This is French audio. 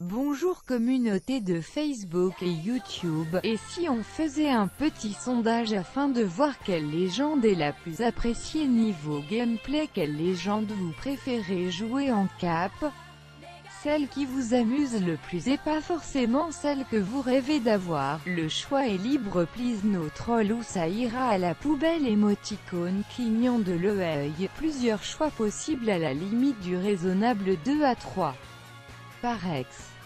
Bonjour communauté de Facebook et YouTube, et si on faisait un petit sondage afin de voir quelle légende est la plus appréciée niveau gameplay, quelle légende vous préférez jouer en cap? Celle qui vous amuse le plus et pas forcément celle que vous rêvez d'avoir. Le choix est libre please no troll ou ça ira à la poubelle émoticône clignant de l'œil. Plusieurs choix possibles à la limite du raisonnable 2 à 3. Par ex.